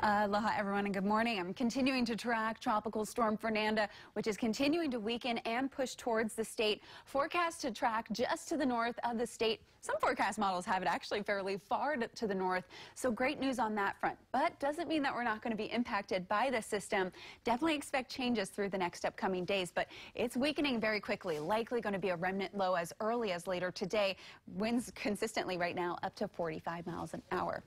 Uh, aloha, everyone, and good morning. I'm continuing to track Tropical Storm Fernanda, which is continuing to weaken and push towards the state. Forecast to track just to the north of the state. Some forecast models have it actually fairly far to the north, so great news on that front. But doesn't mean that we're not going to be impacted by the system. Definitely expect changes through the next upcoming days, but it's weakening very quickly. Likely going to be a remnant low as early as later today. Winds consistently right now up to 45 miles an hour.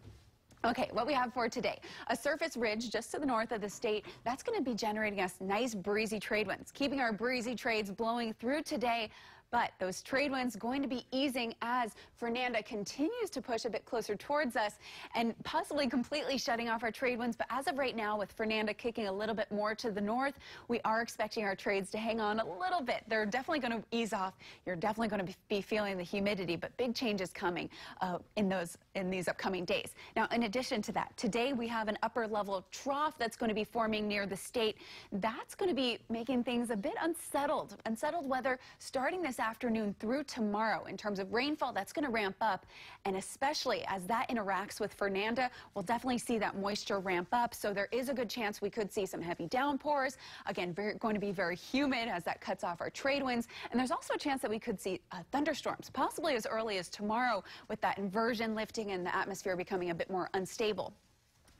Okay, what we have for today, a surface ridge just to the north of the state, that's going to be generating us nice breezy trade winds, keeping our breezy trades blowing through today. But those trade winds going to be easing as Fernanda continues to push a bit closer towards us and possibly completely shutting off our trade winds. But as of right now, with Fernanda kicking a little bit more to the north, we are expecting our trades to hang on a little bit. They're definitely going to ease off. You're definitely going to be feeling the humidity, but big changes coming uh, in those in these upcoming days. Now, in addition to that, today we have an upper level trough that's going to be forming near the state. That's going to be making things a bit unsettled. Unsettled weather starting this afternoon through tomorrow. In terms of rainfall, that's going to ramp up. And especially as that interacts with Fernanda, we'll definitely see that moisture ramp up. So there is a good chance we could see some heavy downpours. Again, very, going to be very humid as that cuts off our trade winds. And there's also a chance that we could see uh, thunderstorms, possibly as early as tomorrow with that inversion lifting and the atmosphere becoming a bit more unstable.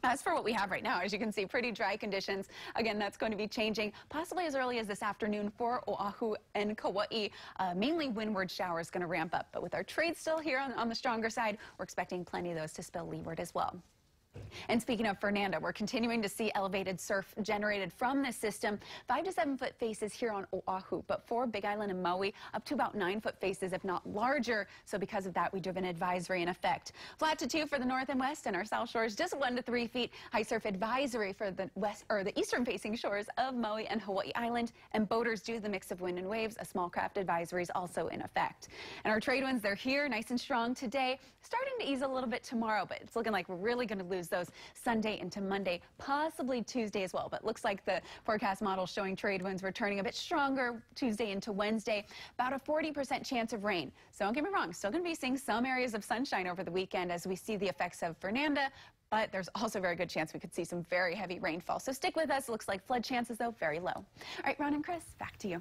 As for what we have right now, as you can see, pretty dry conditions. Again, that's going to be changing possibly as early as this afternoon for Oahu and Kauai. Uh, mainly windward showers going to ramp up. But with our trade still here on, on the stronger side, we're expecting plenty of those to spill leeward as well. And speaking of Fernanda, we're continuing to see elevated surf generated from this system. Five to seven foot faces here on Oahu, but for Big Island and Maui, up to about nine foot faces, if not larger. So because of that, we do have an advisory in effect. Flat to two for the north and west, and our south shores just one to three feet. High surf advisory for the west or the eastern facing shores of Maui and Hawaii Island. And boaters due to the mix of wind and waves, a small craft advisory is also in effect. And our trade winds, they're here, nice and strong today. Starting to ease a little bit tomorrow, but it's looking like we're really going to lose those Sunday into Monday, possibly Tuesday as well. But looks like the forecast model showing trade winds returning a bit stronger Tuesday into Wednesday. About a 40% chance of rain. So don't get me wrong, still going to be seeing some areas of sunshine over the weekend as we see the effects of Fernanda, but there's also a very good chance we could see some very heavy rainfall. So stick with us. Looks like flood chances, though, very low. All right, Ron and Chris, back to you.